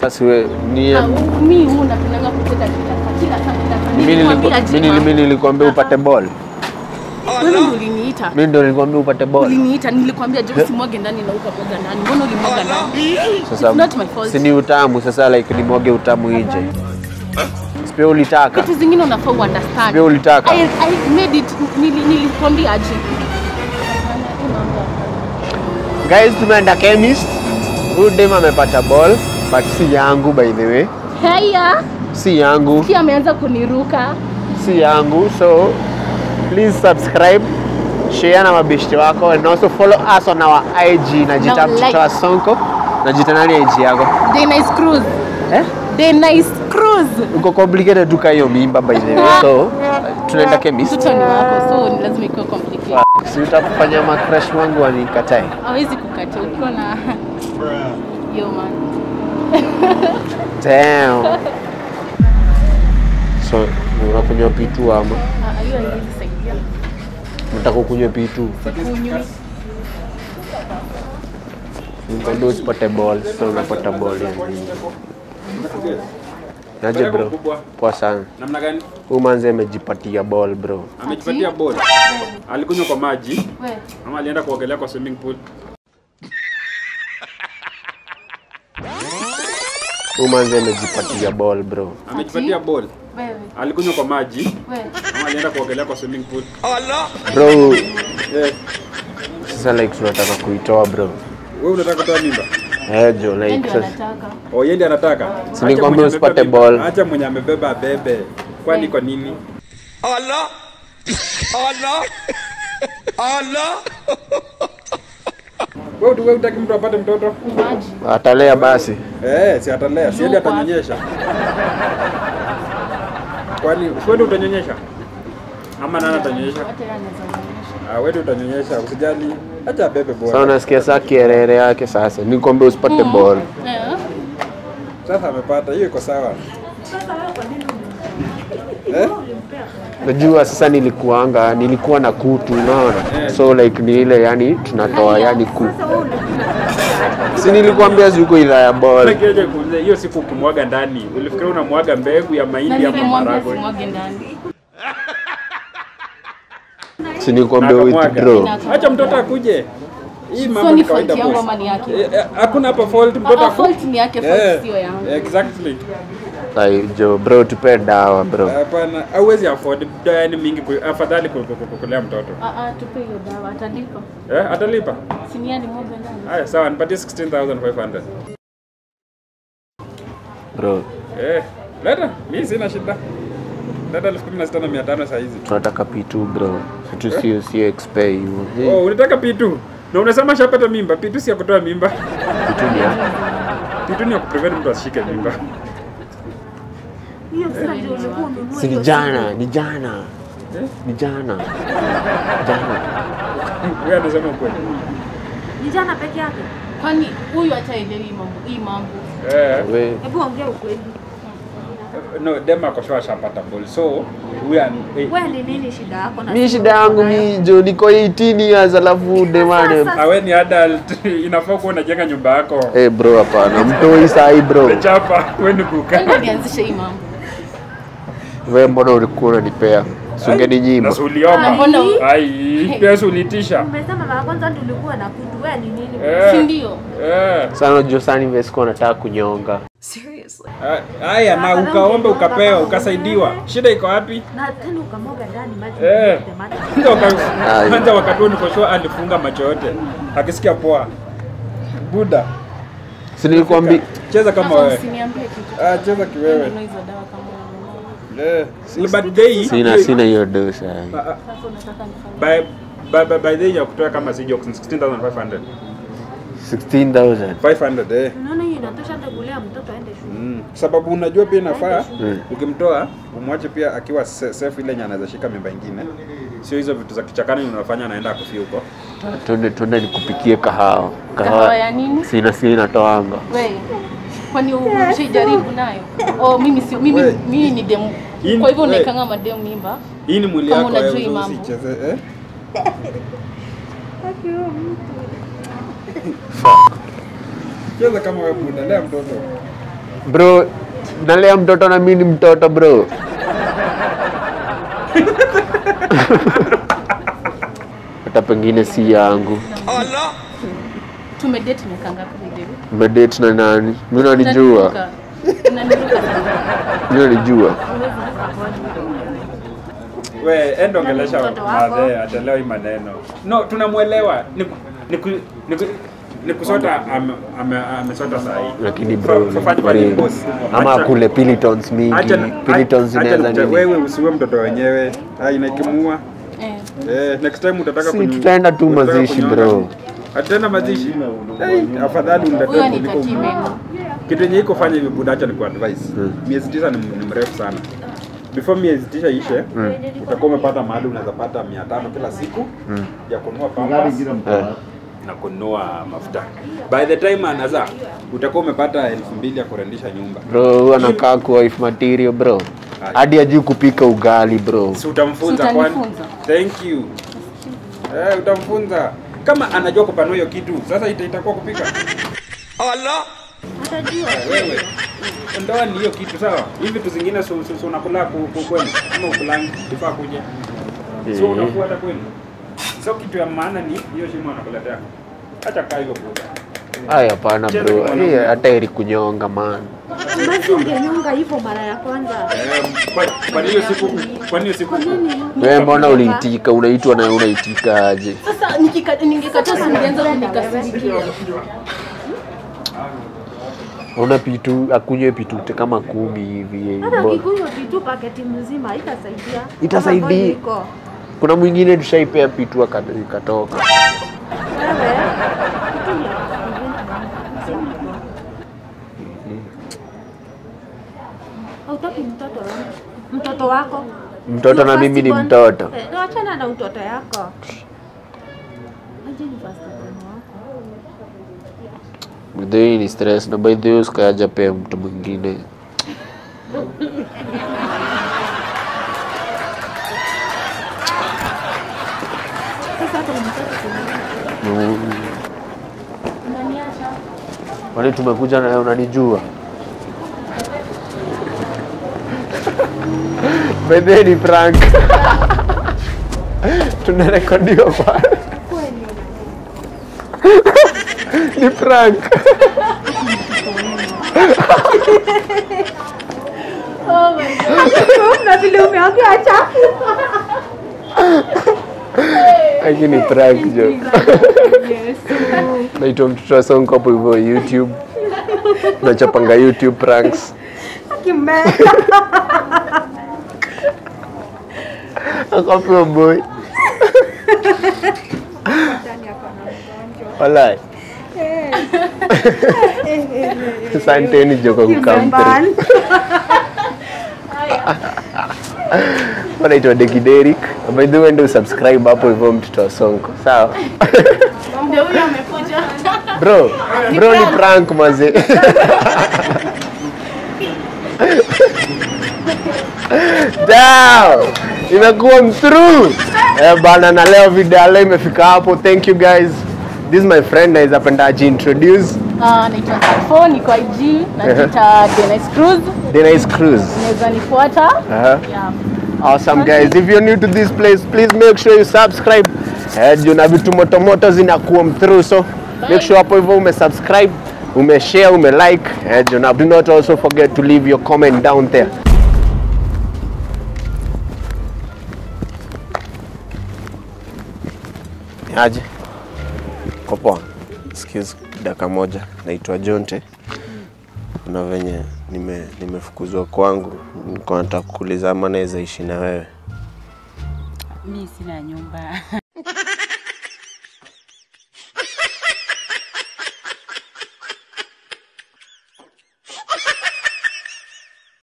Sasa we ni mimi mi huu napendanga kucheza kila kila kila mimi Nilikwambia niliku- Jima. mimi mimi nilikwambia upate ball. Wewe ndio uliniita. Mimi ndio nilikwambia upate ball. Uliniita, nilikwambia je, usimwage ndani na ukamwaga ndani. Mbona ulimwaga ndani? Sasa It's not my fault. si ni utamu sasa like nimwage utamu nje. Sipia ulitaka. Vitu zingine unafaa understand. Sipia ulitaka. I, I made it, nili, nilikwambia aje. Guys tumeenda chemist. Huyu dem amepata ball but si yangu by the way. Heya. Si yangu. Si ameanza kuniruka. si yangu so please subscribe share na mabeshte wako and also follow us on our IG na jita like. mtoto wa Sonko najita nani IG yako Day nice cruise. eh? Day nice cruise. uko complicated duka hiyo mimba by the way so tunaenda chemist Mtoto ni wako, so lazima iko complicated. si utakufanya macrush wangu anikatae. Hawezi kukata ukiwa na yo man. damn. So unakunywa pitu ama? Nataka kunywa pitu. Nikwambia usipate ball sasa unapata ball ya nini naje bro? Poa sana. Namna gani? Huyu manzi amejipatia ball bro. amejipatia ball. Alikunywa kwa maji? Ama alienda kuogelea kwa swimming pool Huyu manzi amejipatia ball bro. amejipatia ball? Wewe, alikunywa kwa maji? Wewe. ama alienda kuogelea kwa swimming pool? Bro, eh, sasa like tunataka kuitoa bro. wewe unataka kutoa mimba? Eh jo like sasa. anataka. oh yeye anataka? Si nikwambia usipate ball. acha mwenye amebeba bebe. Kwani kwa nini? Wewe tu wewe wewe utaki mtu apate mtoto? Maji. atalea basi. eh si atalea si atanyonyesha. Kwani wewe ndio utanyonyesha? Ama nani atanyonyesha? Ah wewe ndio utanyonyesha usijali. Acha abebe Sasa unasikia saa kierere yake sasa. Nikwambia usipate bora. Eh, sasa amepata hiyo iko sawa. Eh Najua sasa nilikuanga nilikuwa na kutu unaona. So like ni ile yani tunatoa yani ku. Si nilikwambia ziko ila ya kuuliza hiyo siku ukimwaga ndani, ulifikiri unamwaga mbegu ya mahindi ama maharagwe? Si nilikwambia Na withdraw. Acha mtoto akuje. Hii mambo ni kawaida yangu boss. ama ni yake? Eh, eh, Hakuna hapa fault Ah, mtoto akuje fault ni yake, fault Eh, sio yangu. Exactly. Like jo bro tupe dawa bro. Hapana, hauwezi afford dawa ni mingi ku- afadhali ku- ku- ku- kulea mtoto. Ah, ah, tupe hiyo dawa, atalipa. Eh, atalipa. Sinia ni mwage ndani. Haya, sawa, nipatie 16500. Bro, Eh, leta, mimi sina shida. Leta 16500 saa hizi. tunataka P2 bro. Kitu sio sio expay Hey. Oh, unataka P2? Na unasema shapata mimba. P2 si ya kutoa mimba. P2 ni ya P2 ni ya kuprevent mtu asishike mimba. Si ni jana, ni jana. Ni jana. Jana. Wewe anasema kweli Ni jana peke yake. Kwani huyu ataendelea hii mambo, hii mambo. Eh, Hebu ongea ukweli. no, dem ako sure ashapata ball. So, eh, ni nini shida yako na mi shida yangu mi jo niko 18 years alafu demane. Awe ni adult inafaa kuwa unajenga nyumba yako. Eh bro hapana. Mtoi sai bro. Chapa, wewe ni kuka. Ndio nianzishe hii mambo. Wewe mbona ulikuwa unanipea? Sungeni nyimbo. Na si uliomba. Na mbona Ai, pia si uliitisha. Umesema kwanza ndio ulikuwa na kutu. Wewe ni nini? Eh, si ndio? eh. Sana unajua sana nimesikuwa nataka kunyonga. Seriously. Haya, na ukaombe ukapewa, ukasaidiwa. Shida iko wapi? Na tena ukamwaga ndani maji. Eh. Kwanza Kwanza wakati niko sure alifunga macho yote. Akisikia poa. Buda, Si nilikwambia cheza kama wewe. Ah, cheza kiwewe. Sina sina hiyo do Ah, ah, Sasa unataka nifanye. by by by by ya kutoa kama si jokes 16500. 16000. 500 eh. Unaona hiyo inatosha hata kulea mtoto aende shule. Mm. Sababu unajua pia inafaa Mm. ukimtoa umwache pia akiwa sefu safe ile anaweza shika mimba ingine. Sio hizo vitu za kichakani unafanya anaenda kufia huko. Twende twende nikupikie kahawa. Kahawa ya nini? Sina sina toanga. Wewe. Kwani ushaijaribu nayo? Oh, mimi sio mimi mimi ni demu. Kwa hivyo unaikanga mademu mimba. Hii ni mwili yako wewe, usicheze eh? Cheza kama wewe bunda, lea mtoto. bro nalea mtoto na mimi ni mtoto bro hata pengine si yangu Tumedate miaka ngapi David? na nani? Mi unanijua. Unaniruka. Unaniruka mi nanijua we enda ongelesha Mtoto madhe atelewa hii maneno. No tunamwelewa. Ni, ku- ni, ku- ni, ku- ni kusota ame- ame- amesota sahii lakini bro ama kule pilitons mingi. pilitons zinaweza nini? wewe usiwe mtoto wenyewe. Ah, inakimua Eh. eh, next time utataka Si, kunyu- tutaenda tu mazishi, bro. Ataenda mazishi afadhali uniletee ni kuliko kitu yenye iko fanya hivi buda, acha niku advice. Miezi tisa ni, ni mrefu sana. Before miezi tisa ishe utakuwa umepata mahali unaweza pata mia tano kila siku ya kununua pampers Eh. na kununua mafuta. By the time anaza utakuwa umepata elfu mbili ya kurendisha nyumba. Bro huwa anakaa kuwa if material bro. Hadi ajui kupika ugali bro. Si utamfunza kwani? Thank you. Eh, utamfunza kama anajua kupanua hiyo kitu sasa ita- itakuwa kupika. Atajua. wewe. Ndoa ni hiyo kitu sawa? Hivi vitu zingine so, so, unakula ku- ku- kwenu? Ama ukulangi ifaa kuje. So unakuwa unafuata kwenu. So kitu ya maana ni hiyo shimo anakuletea acha kaa hivyo Haya, Ay, hapana bro. Hii hata ili kunyonga man Basi ungenyonga hivyo mara ya kwanza. Eh, kwa- kwani hiyo siku kwani hiyo siku wewe mbona uliitika unaitwa na unaitika aje Sasa ningekataa si ningeanza kunikasirikia. una pitu akunywe pitute kama kumi hivi. Hata Bo- ukikunywa vitu paketi mzima itasaidia, Itasaidia. Kuna mwingine tushaipea pitu aka- ikatoka Wewe, kitu ni mzima. Hautaki mtoto wangu. Mtoto wako. Mtoto na mimi ni mtoto. Eh, no, achana na utoto yako. Aje ni firstborn wako. By the way ni stress na by the way usikaja pea mtu mwingine Kwani tumekuja na kuna Mm. Kwani tumekuja na unanijua? By the way ni prank. Tunarekodiwa pale. Ni prank. na vile umeongea chafu. Hiki ni prank jo. Naitwa mtoto wa Sonko hapo hivyo YouTube. Nachapanga YouTube pranks. Kimeka. Akapewa boy. Walai. Asanteni Joko kwa kukam through. Wanaitwa Deki Derrick. By the way ndio subscribe hapo hivyo mtoto wa Sonko. Sawa? Ndio huyo amekuja. Bro, bro ni prank maze. Down. Imekuwa through. Eh bana na leo video leo imefika hapo. Thank you guys. This is my friend na izapenda aji introduce. Ah, naitwa Safo, niko IG, najiita Denise Cruz. Denise Cruz. Unaweza nifuata. Uh-huh. Yeah. Awesome guys. If you're new to this place, please make sure you subscribe. Eh, juu na vitu motomoto zinakuwa mthru, so make sure hapo hivyo umesubscribe, umeshare, umelike. and you know, do not also forget to leave your comment down there. Aje. kopoa. Excuse dakika moja. Naitwa Jonte. Kuna venye nime nimefukuzwa kwangu. Nilikuwa nataka kukuuliza ama naweza ishi na wewe. Mi sina nyumba.